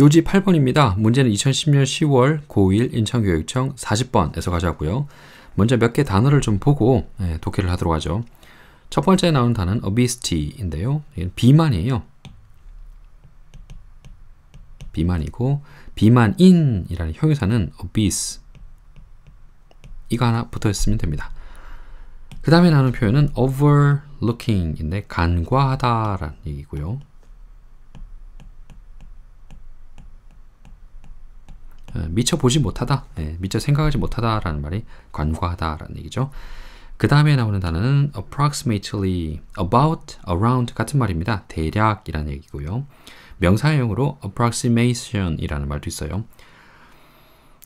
요지 8번입니다. 문제는 2010년 10월 고1 인천교육청 40번에서 가져왔고요. 먼저 몇 개 단어를 좀 보고 예, 독해를 하도록 하죠. 첫 번째 나오는 단어는 obesity인데요. 비만이에요. 비만이고 비만인이라는 형용사는 obese 이거 하나 붙어 있으면 됩니다. 그 다음에 나오는 표현은 overlooking인데 간과하다라는 얘기고요. 미처 보지 못하다, 예, 미처 생각하지 못하다라는 말이 관과하다라는 얘기죠. 그 다음에 나오는 단어는 approximately, about, around 같은 말입니다. 대략이라는 얘기고요. 명사형으로 approximation이라는 말도 있어요.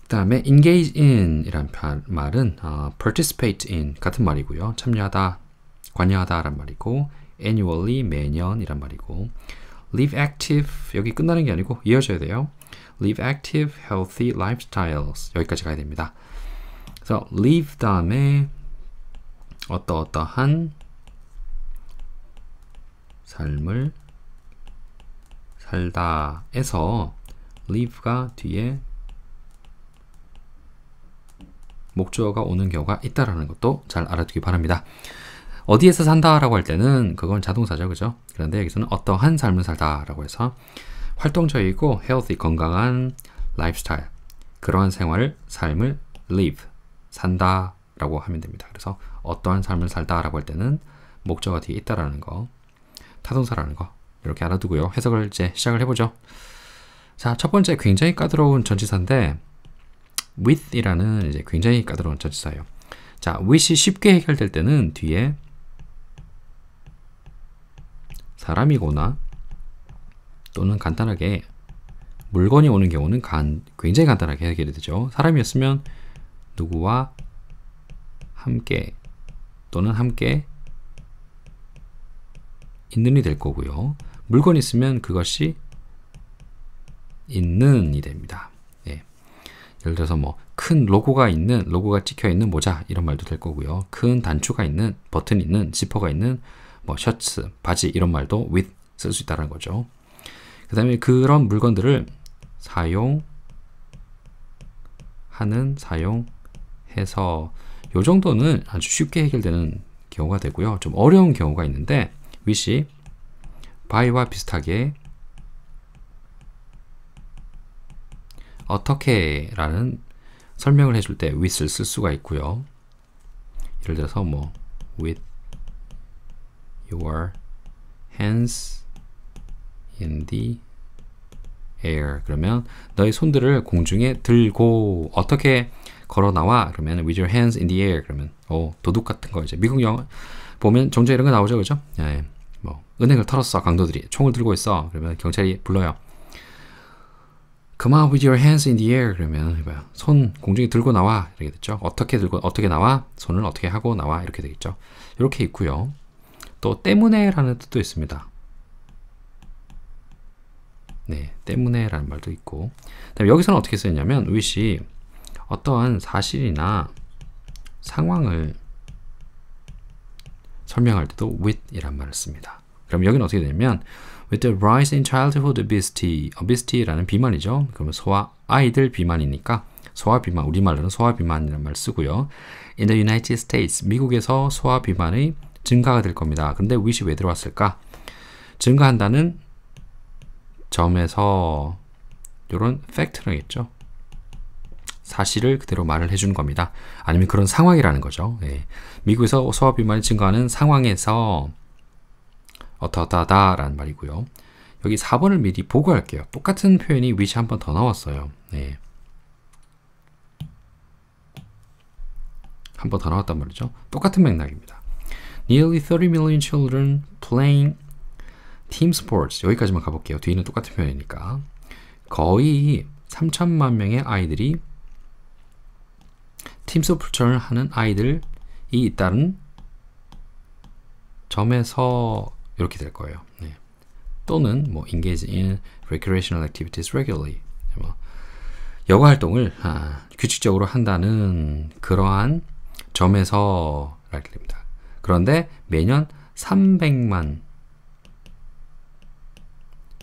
그 다음에 engage in 이란 말은 어, participate in 같은 말이고요. 참여하다, 관여하다 란 말이고 annually 매년이란 말이고 live active 여기 끝나는 게 아니고 이어져야 돼요. Live active, healthy lifestyles 여기까지 가야 됩니다. 그래서 live 다음에 어떠어떠한 삶을 살다에서 live가 뒤에 목적어가 오는 경우가 있다라는 것도 잘 알아두기 바랍니다. 어디에서 산다라고 할 때는 그건 자동사죠, 그죠? 그런데 여기서는 어떠한 삶을 살다라고 해서 활동적이고 healthy 건강한 라이프스타일 그러한 생활을 삶을 live 산다 라고 하면 됩니다. 그래서 어떠한 삶을 살다 라고 할 때는 목적어 뒤에 있다라는 거, 타동사라는 거 이렇게 알아두고요. 해석을 이제 시작을 해보죠. 자, 첫 번째 굉장히 까다로운 전치사인데 with이라는 이제 굉장히 까다로운 전치사예요. 자, with이 쉽게 해결될 때는 뒤에 사람이거나 또는 간단하게 물건이 오는 경우는 간, 굉장히 간단하게 해결이 되죠. 사람이었으면 누구와 함께 또는 함께 있는이 될 거고요. 물건이 있으면 그것이 있는이 됩니다. 예. 예를 들어서 뭐 큰 로고가 있는 로고가 찍혀 있는 모자 이런 말도 될 거고요. 큰 단추가 있는 버튼 있는 지퍼가 있는 뭐 셔츠, 바지 이런 말도 with 쓸 수 있다는 거죠. 그 다음에 그런 물건들을 사용하는 사용해서 요 정도는 아주 쉽게 해결되는 경우가 되고요. 좀 어려운 경우가 있는데 with이 by와 비슷하게 어떻게 라는 설명을 해줄 때 with를 쓸 수가 있고요. 예를 들어서 뭐 with your hands in the air 그러면 너의 손들을 공중에 들고 어떻게 걸어 나와 그러면 with your hands in the air 그러면 오 도둑 같은 거 이제 미국 영화 보면 종종 이런 거 나오죠 그죠? 예, 뭐 은행을 털었어 강도들이 총을 들고 있어 그러면 경찰이 불러요. Come on with your hands in the air 그러면 뭐야 손 공중에 들고 나와 이렇게 됐죠. 어떻게 들고 어떻게 나와 손을 어떻게 하고 나와 이렇게 되겠죠. 이렇게 있고요. 또 때문에라는 뜻도 있습니다. 네, 때문에라는 말도 있고. 여기서는 어떻게 쓰였냐면 wish이 어떠한 사실이나 상황을 설명할 때도 with이란 말을 씁니다. 그럼 여기는 어떻게 되냐면 with the rise in childhood obesity, obesity라는 비만이죠. 그러면 소아 아이들 비만이니까 소아 비만 우리말로는 소아 비만이라는 말 쓰고요. In the United States 미국에서 소아 비만의 증가가 될 겁니다. 근데 with이 왜 들어왔을까? 증가한다는 점에서 이런 팩트라겠죠. 사실을 그대로 말을 해주는 겁니다. 아니면 그런 상황이라는 거죠. 예. 미국에서 소아 비만이 증가하는 상황에서 어떠다다라는 말이고요. 여기 4번을 미리 보고 할게요. 똑같은 표현이 위치 한 번 더 나왔어요. 네. 한번 더 나왔단 말이죠. 똑같은 맥락입니다. Nearly 30 million children playing team sports. 여기까지만 가볼게요. 뒤는 똑같은 표현이니까. 거의 3천만 명의 아이들이 팀 스포츠를 하는 아이들이 있다는 점에서 이렇게 될 거예요. 네. 또는 뭐 engage in recreational activities regularly. 뭐 여가 활동을 아, 규칙적으로 한다는 그러한 점에서 이렇게 됩니다. 그런데 매년 300만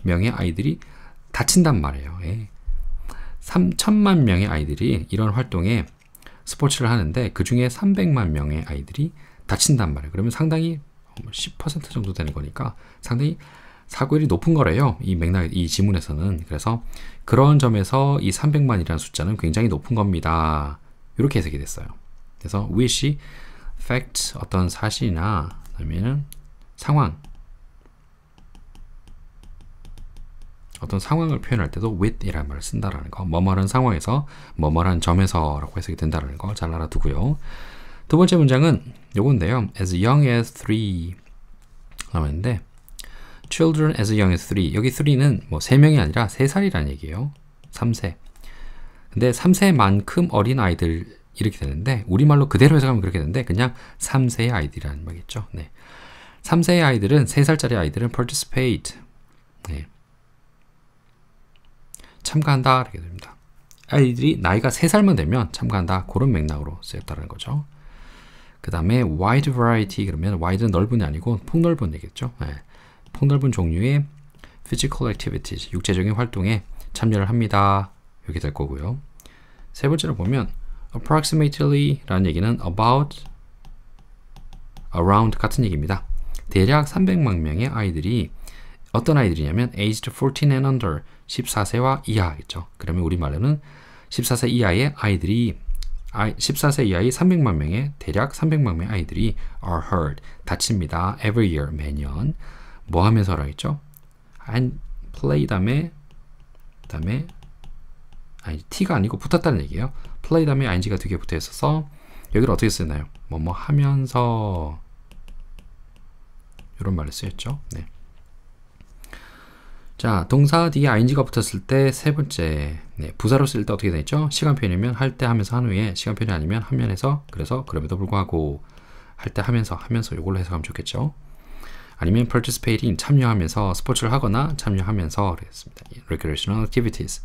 명의 아이들이 다친단 말이에요. 예. 3천만 명의 아이들이 이런 활동에 스포츠를 하는데 그 중에 300만 명의 아이들이 다친단 말이에요. 그러면 상당히 10% 정도 되는 거니까 상당히 사고율이 높은 거래요. 이 맥락, 이 지문에서는. 그래서 그런 점에서 이 300만이라는 숫자는 굉장히 높은 겁니다. 이렇게 해석이 됐어요. 그래서 wish이 fact, 어떤 사실이나 아니면 상황, 어떤 상황을 표현할 때도 with이라는 말을 쓴다라는 거, 뭐뭐라는 상황에서 뭐뭐라는 점에서라고 해석이 된다는 거 잘 알아두고요. 두 번째 문장은 요건데요. as young as three 나왔는데 children as young as three 여기 3는 뭐 3명이 아니라 3살이라는 얘기예요. 3세. 근데 3세만큼 어린 아이들 이렇게 되는데 우리말로 그대로 해석하면 그렇게 되는데 그냥 3세의 아이들이라는 말이겠죠. 네. 3세의 아이들은 3살짜리 아이들은 participate 네. 참가한다 이렇게 됩니다. 아이들이 나이가 3살만 되면 참가한다 그런 맥락으로 쓰였다는 거죠. 그 다음에 wide variety 그러면 wide는 넓은이 아니고 폭넓은 얘기겠죠. 네. 폭넓은 종류의 physical activities 육체적인 활동에 참여를 합니다. 이렇게 될 거고요. 세 번째로 보면 approximately 라는 얘기는 about, around 같은 얘기입니다. 대략 300만 명의 아이들이 어떤 아이들이냐면 aged 14 and under 14세와 이하겠죠. 그러면 우리말로는 14세 이하의 아이들이 14세 이하의 300만 명의 대략 300만 명의 아이들이 are hurt 다칩니다. every year 매년 뭐 하면서라 했죠? and play 다음에 다음에 아니 t가 아니고 붙었다는 얘기예요. play 다음에 ing가 두 개 붙어 있어서 여기를 어떻게 쓰나요? 뭐뭐 하면서 이런 말을 쓰였죠. 네. 자, 동사 뒤에 ing가 붙었을 때 세 번째 네, 부사로 쓸 때 어떻게 되죠? 시간 표현이면 할 때 하면서 한 후에 시간 표현이 아니면 하면에서 그래서 그럼에도 불구하고 할 때 하면서 하면서 이걸로 해석하면 좋겠죠. 아니면 participating 참여하면서 스포츠를 하거나 참여하면서 그랬습니다. recreational activities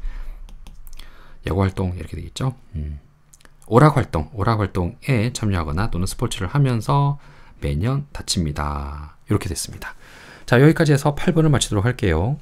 야구 활동 이렇게 되겠죠. 음. 오락 활동, 오락 활동에 참여하거나 또는 스포츠를 하면서 매년 다칩니다. 이렇게 됐습니다. 자, 여기까지 해서 8번을 마치도록 할게요.